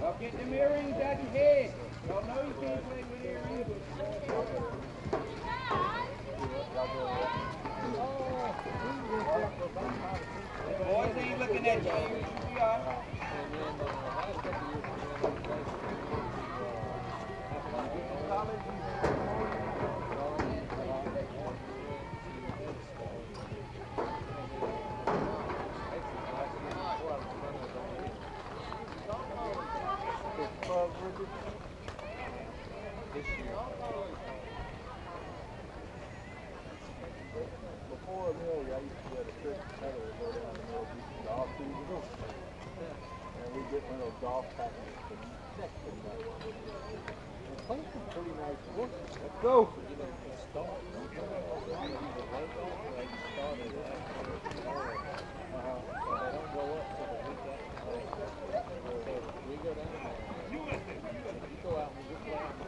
Now get the earrings out of your head. Y'all know you can't play with earrings. The boys ain't looking at you. We are. Let's go. You go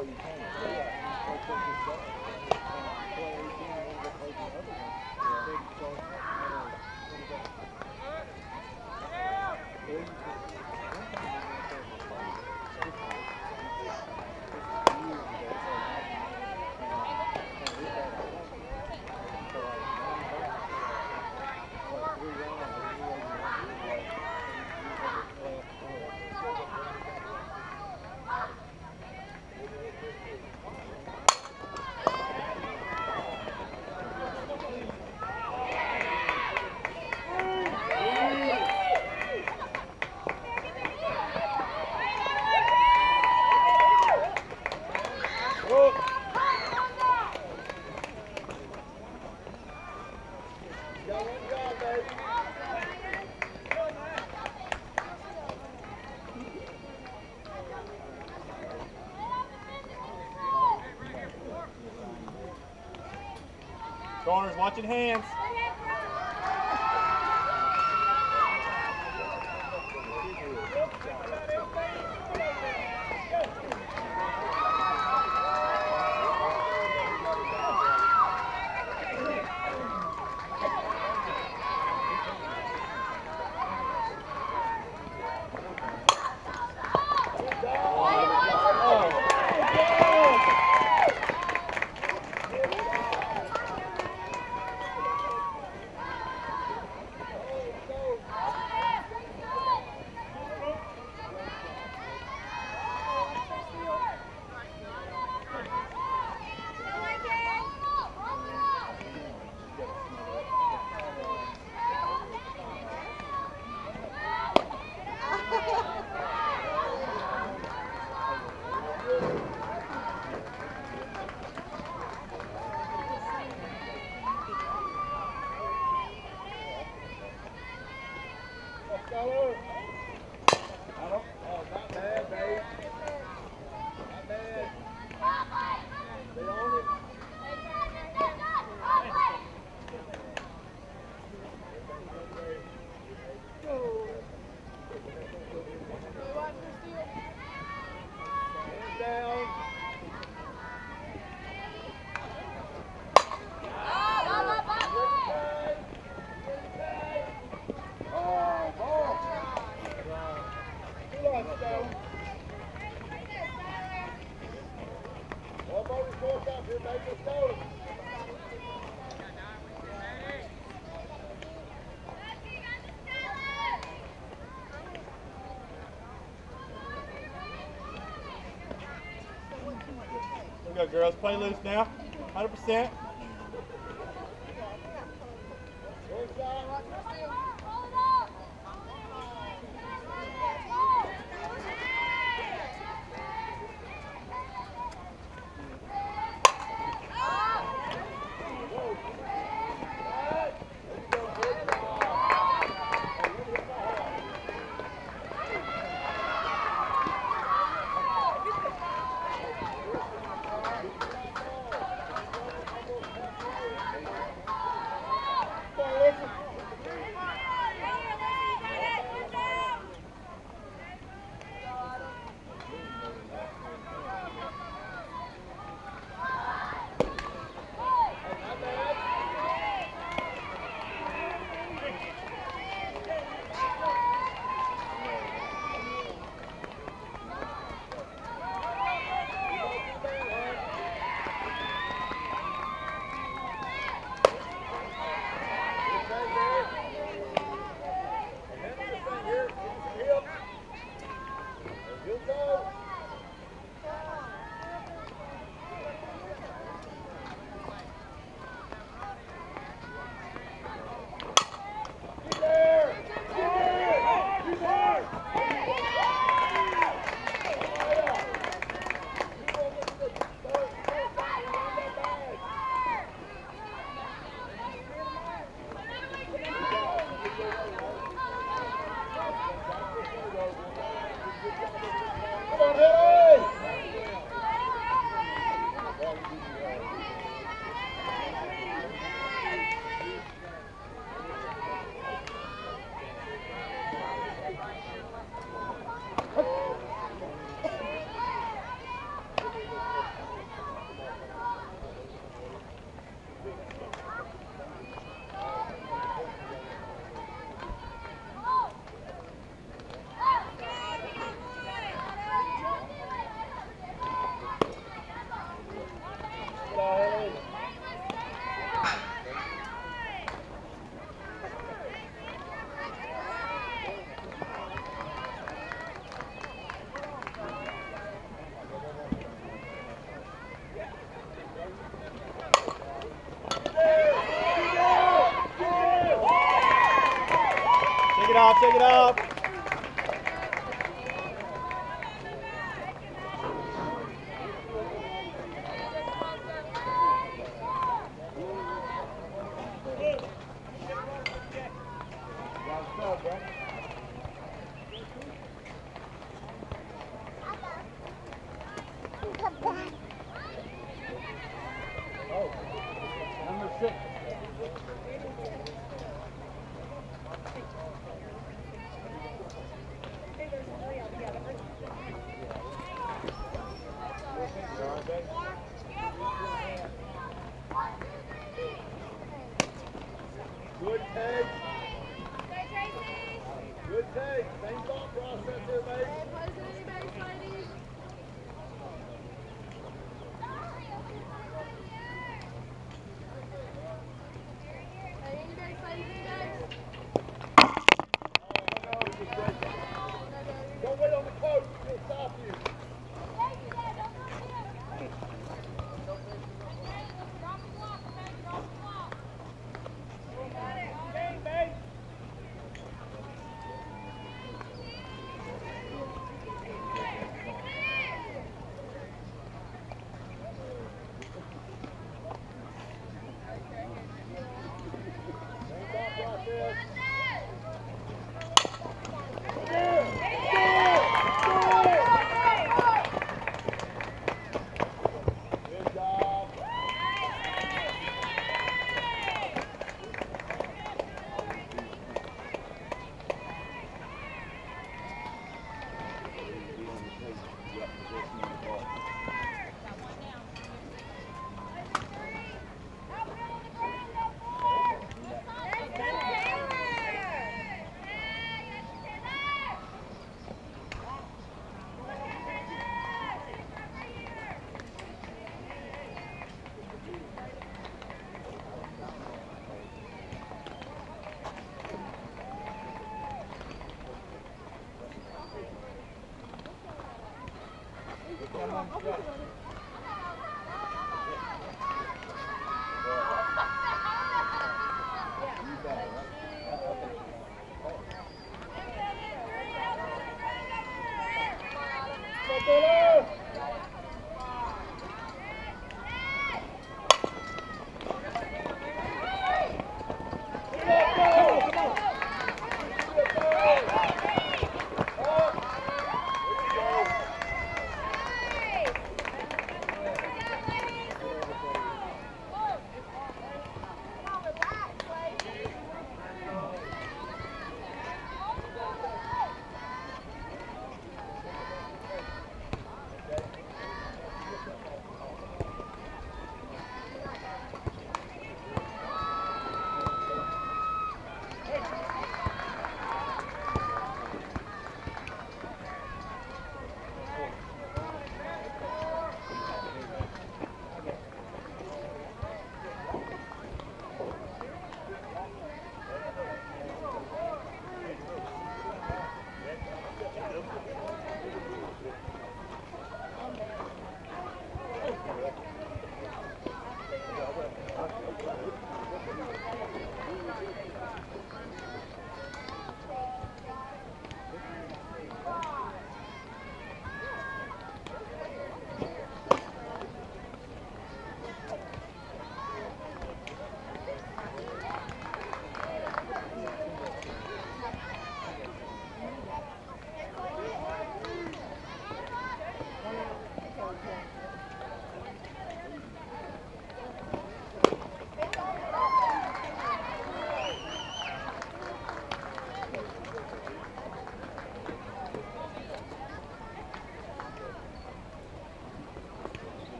all you can. Yeah. Watching hands. Girls. Play loose now. 100%. Take it off.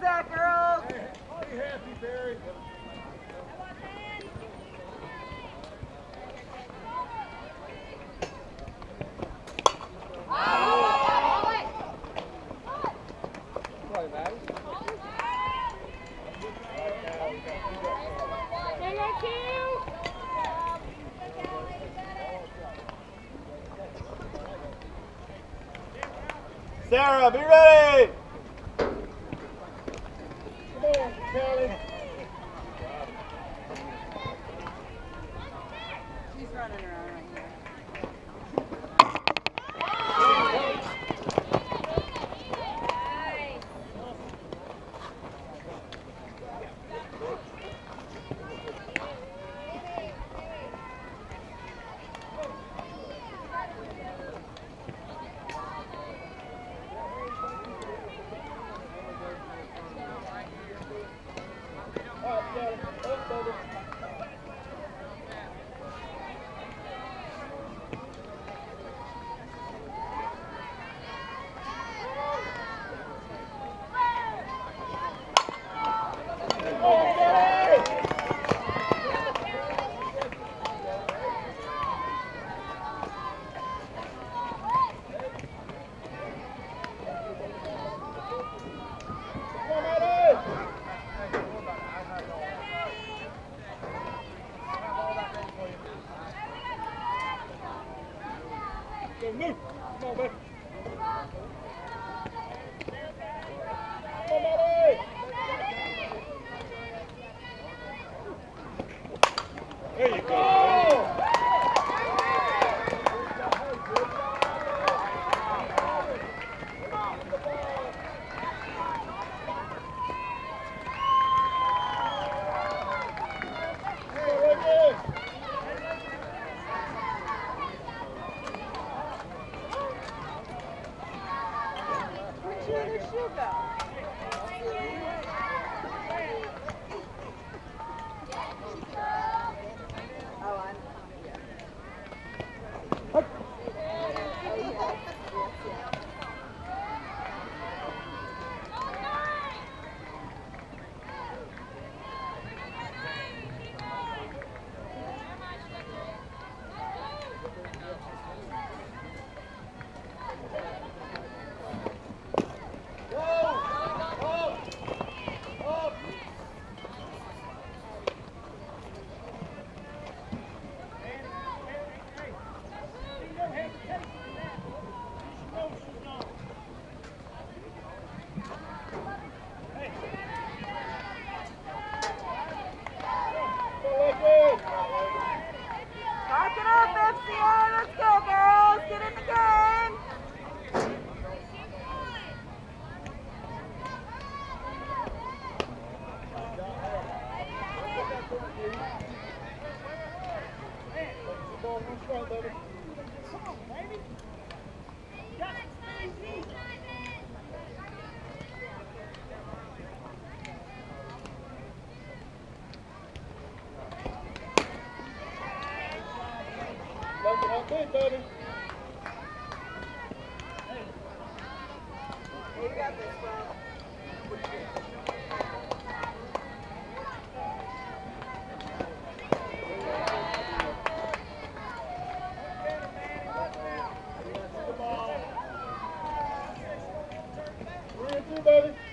That, girls! Hey, be happy, Barry. Sarah, be ready! Carolina. It up. You.